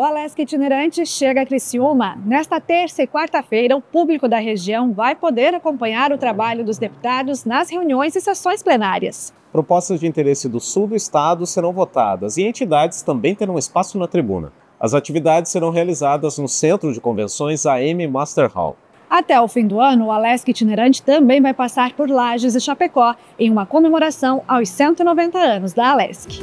O Alesc Itinerante chega a Criciúma. Nesta terça e quarta-feira, o público da região vai poder acompanhar o trabalho dos deputados nas reuniões e sessões plenárias. Propostas de interesse do sul do estado serão votadas e entidades também terão espaço na tribuna. As atividades serão realizadas no Centro de Convenções AM Master Hall. Até o fim do ano, o Alesc Itinerante também vai passar por Lages e Chapecó em uma comemoração aos 190 anos da Alesc.